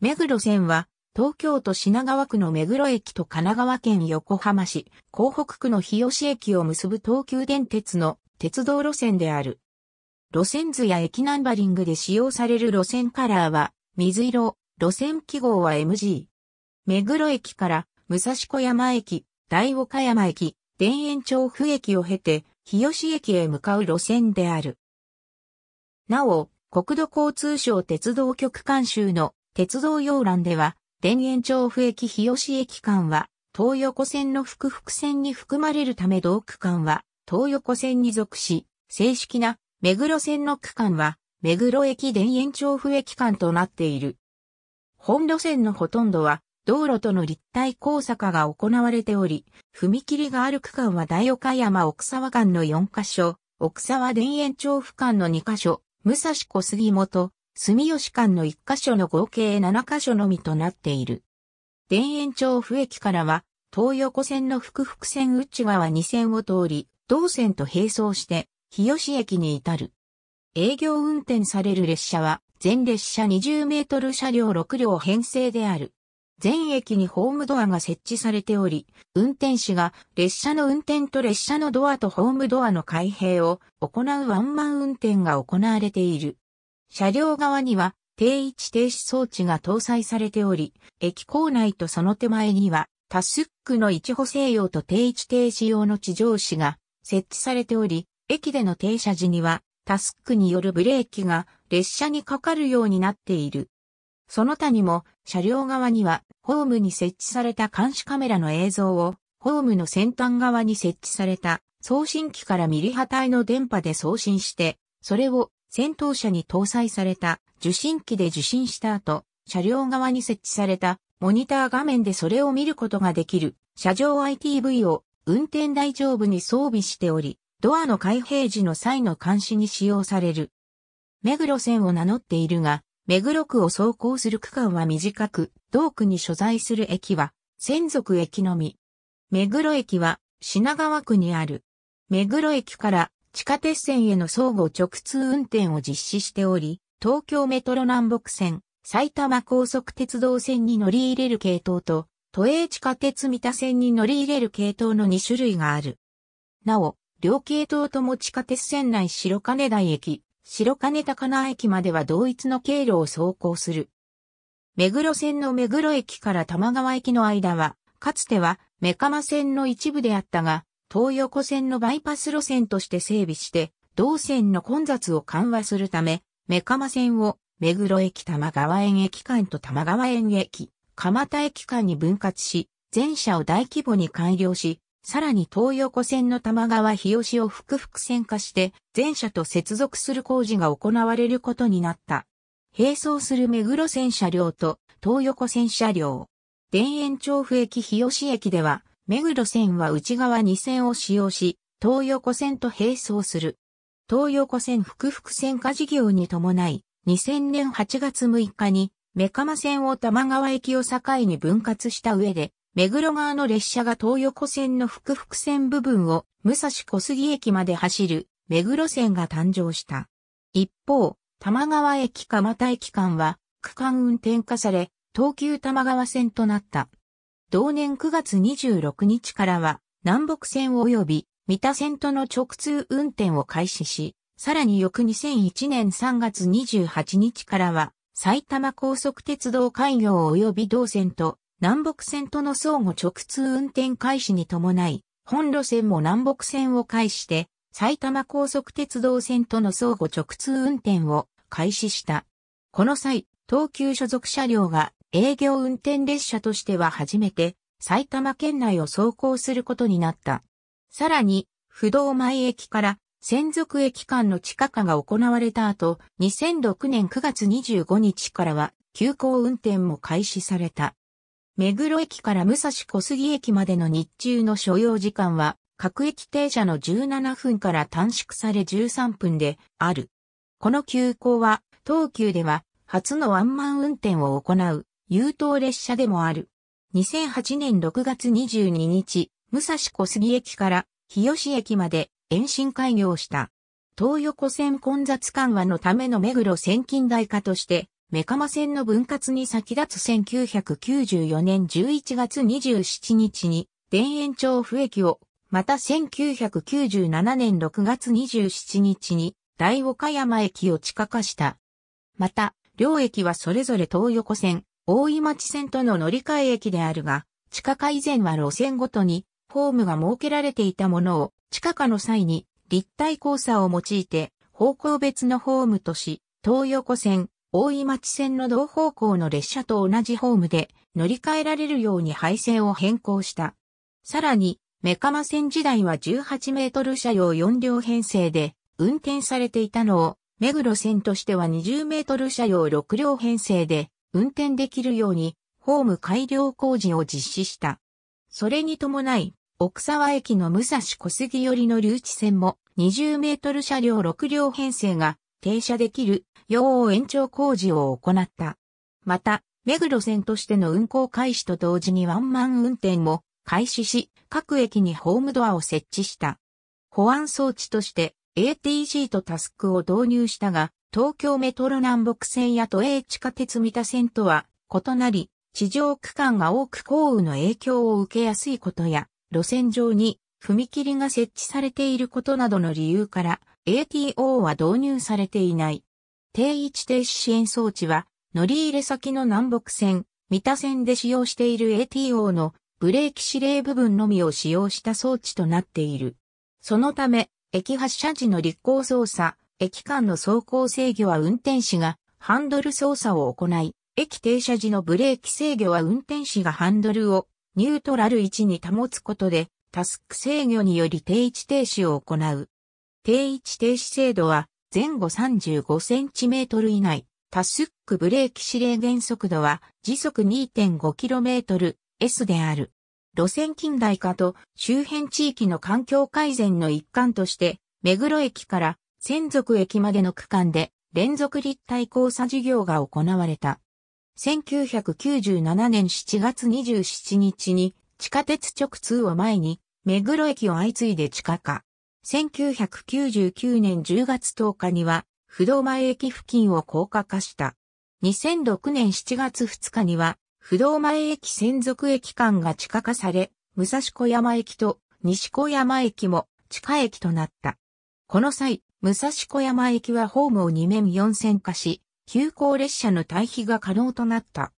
目黒線は、東京都品川区の目黒駅と神奈川県横浜市、港北区の日吉駅を結ぶ東急電鉄の鉄道路線である。路線図や駅ナンバリングで使用される路線カラーは、水色、路線記号は MG。目黒駅から武蔵小山駅、大岡山駅、田園調布駅を経て、日吉駅へ向かう路線である。なお、国土交通省鉄道局監修の鉄道要覧では、田園調布駅日吉駅間は、東横線の複々線に含まれるため同区間は、東横線に属し、正式な目黒線の区間は、目黒駅田園調布駅間となっている。本路線のほとんどは、道路との立体交差化が行われており、踏切がある区間は大岡山奥沢間の4カ所、奥沢田園調布間の2カ所、武蔵小杉本、住吉間の1カ所の合計7カ所のみとなっている。田園調布駅からは、東横線の複々線内側2線を通り、同線と並走して、日吉駅に至る。営業運転される列車は、全列車20メートル車両6両編成である。全駅にホームドアが設置されており、運転士が列車の運転と列車のドアとホームドアの開閉を行うワンマン運転が行われている。車両側には定位置停止装置が搭載されており、駅構内とその手前にはタスックの一補正用と定位置停止用の地上紙が設置されており、駅での停車時にはタスックによるブレーキが列車にかかるようになっている。その他にも車両側にはホームに設置された監視カメラの映像をホームの先端側に設置された送信機からミリ波帯の電波で送信して、それを先頭車に搭載された受信機で受信した後、車両側に設置されたモニター画面でそれを見ることができる車上 ITV を運転台上部に装備しており、ドアの開閉時の際の監視に使用される。目黒線を名乗っているが、目黒区を走行する区間は短く、同区に所在する駅は、専属駅のみ。目黒駅は、品川区にある。目黒駅から地下鉄線への相互直通運転を実施しており、東京メトロ南北線、埼玉高速鉄道線に乗り入れる系統と、都営地下鉄三田線に乗り入れる系統の2種類がある。なお、両系統とも地下鉄線内白金台駅、白金高輪駅までは同一の経路を走行する。目黒線の目黒駅から玉川駅の間は、かつては目釜線の一部であったが、東横線のバイパス路線として整備して、同線の混雑を緩和するため、目釜線を目黒駅玉川園駅間と玉川園駅、蒲田駅間に分割し、全車を大規模に改良し、さらに東横線の玉川日吉を複々線化して全車と接続する工事が行われることになった。並走する目黒線車両と東横線車両。田園調布駅日吉駅では目黒線は内側2線を使用し、東横線と並走する。東横線複々線化事業に伴い、2000年8月6日に、目釜線を玉川駅を境に分割した上で、目黒側の列車が東横線の複々線部分を武蔵小杉駅まで走る目黒線が誕生した。一方、玉川駅蒲田駅間は区間運転化され、東急玉川線となった。同年9月26日からは南北線及び三田線との直通運転を開始し、さらに翌2001年3月28日からは埼玉高速鉄道開業及び同線と南北線との相互直通運転開始に伴い、本路線も南北線を介して、埼玉高速鉄道線との相互直通運転を開始した。この際、東急所属車両が営業運転列車としては初めて埼玉県内を走行することになった。さらに、不動前駅から専属駅間の地下化が行われた後、2006年9月25日からは急行運転も開始された。目黒駅から武蔵小杉駅までの日中の所要時間は、各駅停車の17分から短縮され13分である。この急行は、東急では初のワンマン運転を行う優等列車でもある。2008年6月22日、武蔵小杉駅から日吉駅まで延伸開業した。東横線混雑緩和のための目黒線近代化として、メカマ線の分割に先立つ1994年11月27日に田園調布駅を、また1997年6月27日に大岡山駅を地下化した。また、両駅はそれぞれ東横線、大井町線との乗り換え駅であるが、地下化以前は路線ごとにホームが設けられていたものを地下化の際に立体交差を用いて方向別のホームとし、東横線、大井町線の同方向の列車と同じホームで乗り換えられるように配線を変更した。さらに、メカマ線時代は18メートル車両4両編成で運転されていたのを、目黒線としては20メートル車両6両編成で運転できるように、ホーム改良工事を実施した。それに伴い、奥沢駅の武蔵小杉寄りの留置線も20メートル車両6両編成が停車できる用延長工事を行った。また、目黒線としての運行開始と同時にワンマン運転も開始し、各駅にホームドアを設置した。保安装置として ATG とタスクを導入したが、東京メトロ南北線や都営地下鉄三田線とは異なり、地上区間が多く降雨の影響を受けやすいことや、路線上に踏切が設置されていることなどの理由から ATO は導入されていない。定位置停止支援装置は、乗り入れ先の南北線、三田線で使用している ATO のブレーキ指令部分のみを使用した装置となっている。そのため、駅発車時の立行操作、駅間の走行制御は運転士がハンドル操作を行い、駅停車時のブレーキ制御は運転士がハンドルをニュートラル位置に保つことで、タスク制御により定位置停止を行う。定位置停止制度は前後 35cm 以内、タスックブレーキ指令減速度は時速 2.5km S である。路線近代化と周辺地域の環境改善の一環として、目黒駅から専属駅までの区間で連続立体交差事業が行われた。1997年7月27日に地下鉄直通を前に目黒駅を相次いで地下化。1999年10月10日には、不動前駅付近を高架化した。2006年7月2日には、不動前駅専属駅間が地下化され、武蔵小山駅と西小山駅も地下駅となった。この際、武蔵小山駅はホームを2面4線化し、急行列車の退避が可能となった。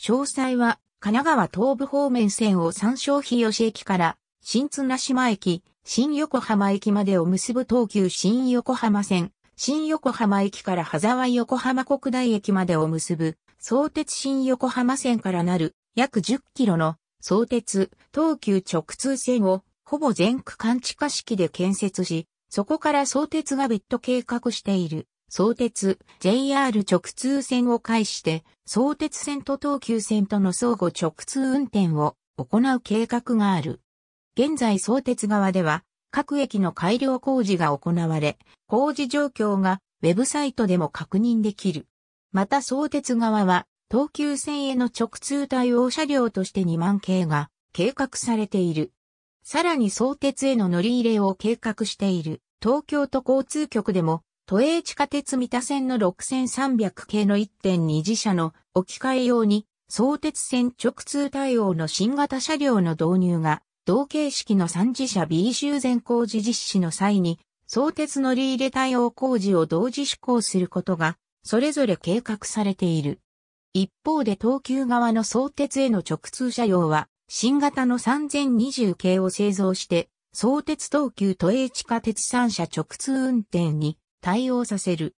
詳細は、神奈川東部方面線を三消費吉駅から新綱島駅、新横浜駅までを結ぶ東急新横浜線、新横浜駅から羽沢横浜国大駅までを結ぶ、相鉄新横浜線からなる約10キロの相鉄東急直通線をほぼ全区間地下式で建設し、そこから相鉄が別途計画している相鉄 JR 直通線を介して相鉄線と東急線との相互直通運転を行う計画がある。現在相鉄側では各駅の改良工事が行われ、工事状況がウェブサイトでも確認できる。また相鉄側は東急線への直通対応車両として2万系が計画されている。さらに相鉄への乗り入れを計画している東京都交通局でも都営地下鉄三田線の6300系の1.2次車の置き換え用に相鉄線直通対応の新型車両の導入が同形式の3次車 B 修繕工事実施の際に、相鉄乗り入れ対応工事を同時施行することが、それぞれ計画されている。一方で東急側の相鉄への直通車両は、新型の3020系を製造して、相鉄東急都営地下鉄3社直通運転に対応させる。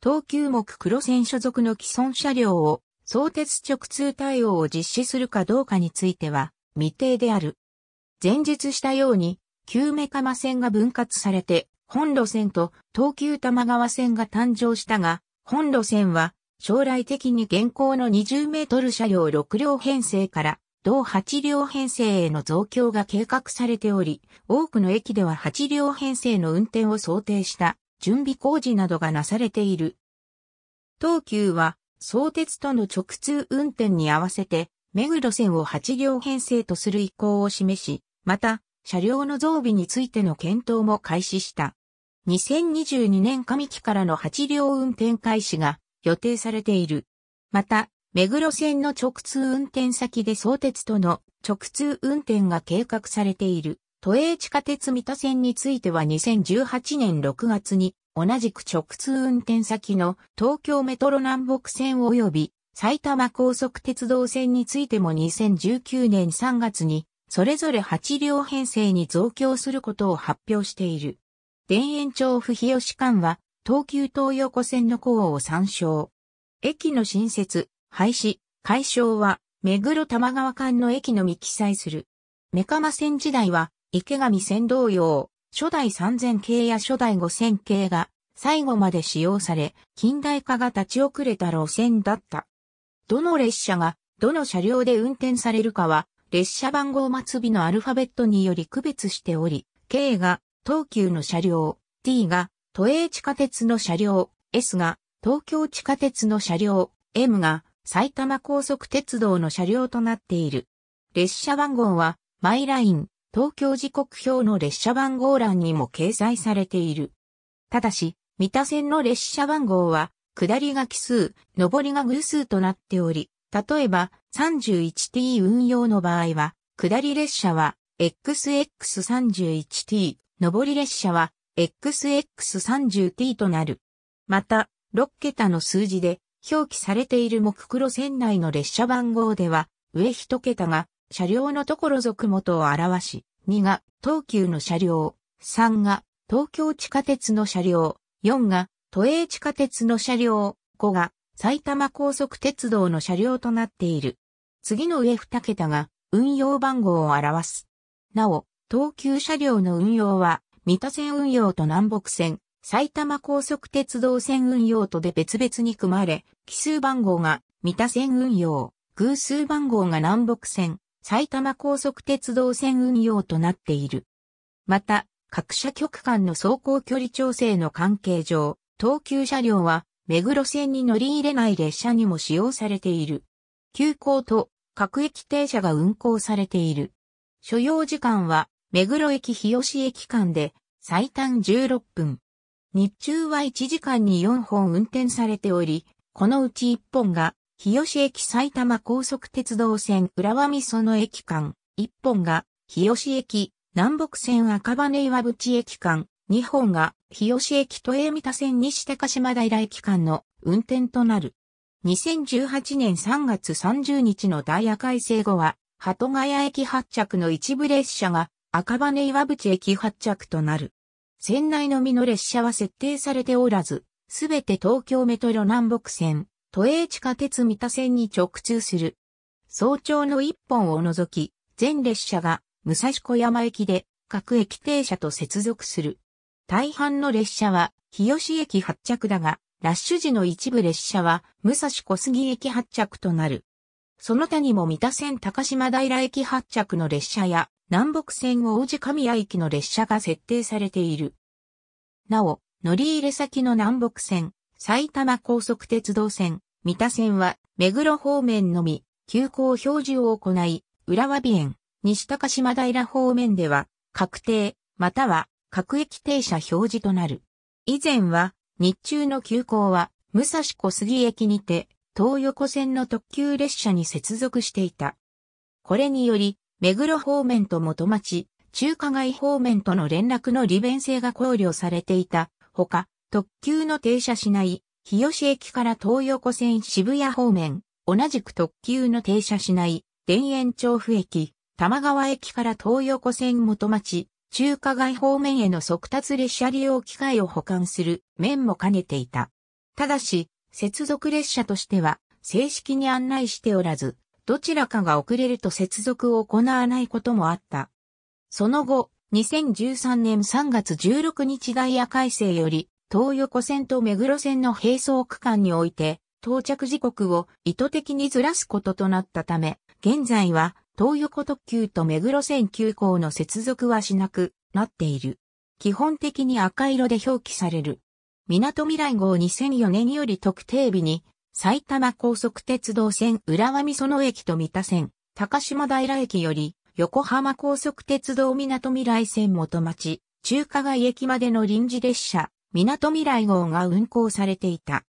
東急目黒線所属の既存車両を相鉄直通対応を実施するかどうかについては未定である。前述したように、旧メカマ線が分割されて、本路線と東急玉川線が誕生したが、本路線は将来的に現行の20メートル車両6両編成から同8両編成への増強が計画されており、多くの駅では8両編成の運転を想定した準備工事などがなされている。東急は、相鉄との直通運転に合わせて、目黒線を8両編成とする意向を示し、また、車両の増備についての検討も開始した。2022年上期からの8両運転開始が予定されている。また、目黒線の直通運転先で相鉄との直通運転が計画されている。都営地下鉄三田線については2018年6月に同じく直通運転先の東京メトロ南北線及び埼玉高速鉄道線についても2019年3月にそれぞれ8両編成に増強することを発表している。田園調布日吉間は東急東横線の項を参照。駅の新設、廃止、解消は目黒玉川間の駅のみ記載する。メカマ線時代は池上線同様、初代3000系や初代5000系が最後まで使用され、近代化が立ち遅れた路線だった。どの列車がどの車両で運転されるかは、列車番号末尾のアルファベットにより区別しており、K が東急の車両、T が都営地下鉄の車両、S が東京地下鉄の車両、M が埼玉高速鉄道の車両となっている。列車番号はマイライン、東京時刻表の列車番号欄にも掲載されている。ただし、三田線の列車番号は、下りが奇数、上りが偶数となっており、例えば 31T 運用の場合は、下り列車は XX31T、上り列車は XX30T となる。また、6桁の数字で表記されている目黒線内の列車番号では、上1桁が車両のところ属元を表し、2が東急の車両、3が東京地下鉄の車両、4が都営地下鉄の車両、5が埼玉高速鉄道の車両となっている。次の上2桁が運用番号を表す。なお、東急車両の運用は、三田線運用と南北線、埼玉高速鉄道線運用とで別々に組まれ、奇数番号が三田線運用、偶数番号が南北線、埼玉高速鉄道線運用となっている。また、各社局間の走行距離調整の関係上、東急車両は目黒線に乗り入れない列車にも使用されている。急行と各駅停車が運行されている。所要時間は目黒駅日吉駅間で最短16分。日中は1時間に4本運転されており、このうち1本が日吉駅埼玉高速鉄道線浦和美園駅間、1本が日吉駅南北線赤羽岩淵駅間、2本が日吉駅都営三田線西高島平駅間の運転となる。2018年3月30日のダイヤ改正後は、鳩ヶ谷駅発着の一部列車が赤羽岩淵駅発着となる。線内のみの列車は設定されておらず、すべて東京メトロ南北線、都営地下鉄三田線に直通する。早朝の一本を除き、全列車が武蔵小山駅で各駅停車と接続する。大半の列車は日吉駅発着だが、ラッシュ時の一部列車は武蔵小杉駅発着となる。その他にも三田線高島平駅発着の列車や南北線王子神谷駅の列車が設定されている。なお、乗り入れ先の南北線、埼玉高速鉄道線、三田線は、目黒方面のみ、急行表示を行い、浦和美園、西高島平方面では、確定、または、各駅停車表示となる。以前は、日中の急行は、武蔵小杉駅にて、東横線の特急列車に接続していた。これにより、目黒方面と元町、中華街方面との連絡の利便性が考慮されていた。ほか、特急の停車しない日吉駅から東横線渋谷方面、同じく特急の停車しない、田園調布駅、玉川駅から東横線元町、中華街方面への速達列車利用機会を保管する面も兼ねていた。ただし、接続列車としては、正式に案内しておらず、どちらかが遅れると接続を行わないこともあった。その後、2013年3月16日ダイヤ改正より、東横線と目黒線の並走区間において、到着時刻を意図的にずらすこととなったため、現在は東横特急と目黒線急行の接続はしなくなっている。基本的に赤色で表記される。港未来号2004年より特定日に、埼玉高速鉄道線浦和美園駅と三田線、高島平駅より、横浜高速鉄道港未来線元町、中華街駅までの臨時列車、港未来号が運行されていた。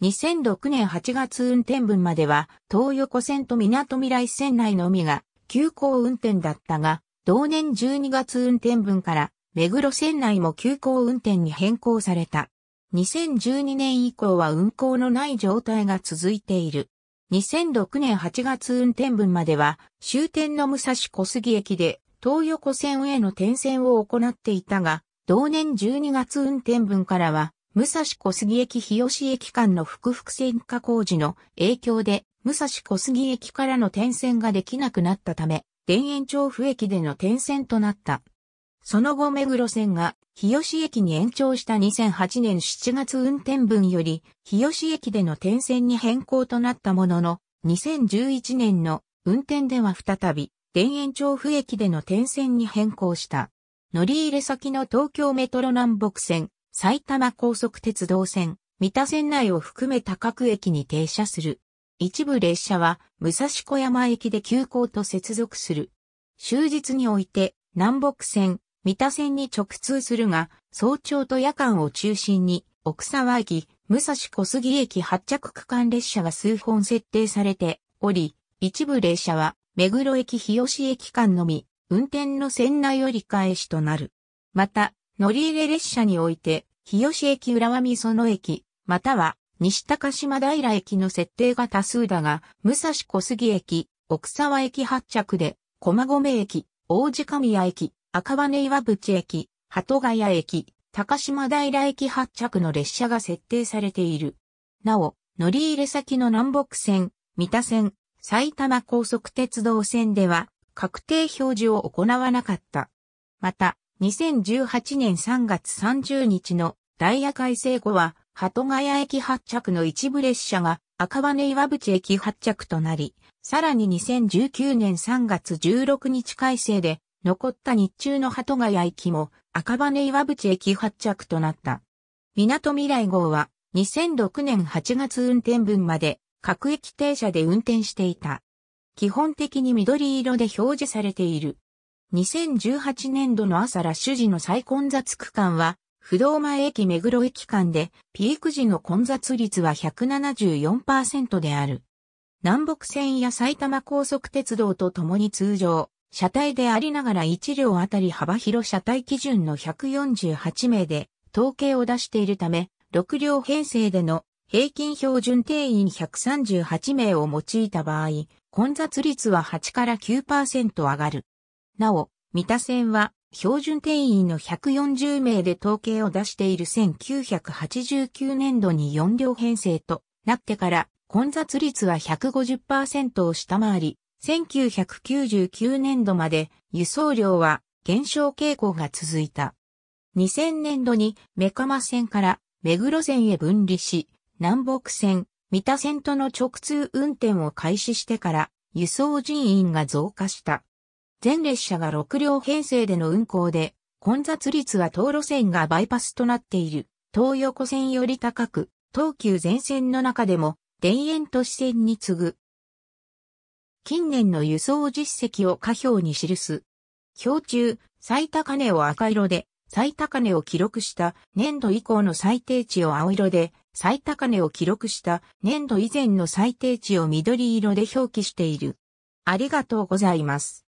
2006年8月運転分までは、東横線と港未来線内のみが急行運転だったが、同年12月運転分から目黒線内も急行運転に変更された。2012年以降は運行のない状態が続いている。2006年8月運転分までは終点の武蔵小杉駅で東横線への転線を行っていたが、同年12月運転分からは武蔵小杉駅日吉駅間の複々線化工事の影響で、武蔵小杉駅からの転線ができなくなったため、田園調布駅での転線となった。その後目黒線が日吉駅に延長した2008年7月運転分より日吉駅での転線に変更となったものの、2011年の運転では再び田園調布駅での転線に変更した。乗り入れ先の東京メトロ南北線、埼玉高速鉄道線、三田線内を含め高久駅に停車する。一部列車は武蔵小山駅で急行と接続する。終日において南北線、三田線に直通するが、早朝と夜間を中心に奥沢駅、武蔵小杉駅発着区間列車が数本設定されており、一部列車は目黒駅日吉駅間のみ、運転の線内折り返しとなる。また、乗り入れ列車において、日吉駅浦和美園駅、または西高島平駅の設定が多数だが、武蔵小杉駅、奥沢駅発着で、駒込駅、王子神谷駅、赤羽岩淵駅、鳩ヶ谷駅、高島平駅発着の列車が設定されている。なお、乗り入れ先の南北線、三田線、埼玉高速鉄道線では、確定表示を行わなかった。また、2018年3月30日のダイヤ改正後は、鳩ヶ谷駅発着の一部列車が赤羽岩淵駅発着となり、さらに2019年3月16日改正で、残った日中の鳩ヶ谷駅も赤羽岩淵駅発着となった。港未来号は2006年8月運転分まで各駅停車で運転していた。基本的に緑色で表示されている。2018年度の朝ラッシュ時の最混雑区間は、不動前駅目黒駅間で、ピーク時の混雑率は174%である。南北線や埼玉高速鉄道とともに通常、車体でありながら1両あたり幅広車体基準の148名で統計を出しているため、6両編成での平均標準定員138名を用いた場合、混雑率は8から9%上がる。なお、三田線は標準定員の140名で統計を出している1989年度に4両編成となってから混雑率は150%を下回り、1999年度まで輸送量は減少傾向が続いた。2000年度にメカマ線から目黒線へ分離し、南北線、三田線との直通運転を開始してから輸送人員が増加した。全列車が6両編成での運行で、混雑率は東路線がバイパスとなっている、東横線より高く、東急全線の中でも、田園都市線に次ぐ。近年の輸送実績を下表に記す。表中、最高値を赤色で、最高値を記録した年度以降の最低値を青色で、最高値を記録した年度以前の最低値を緑色で表記している。ありがとうございます。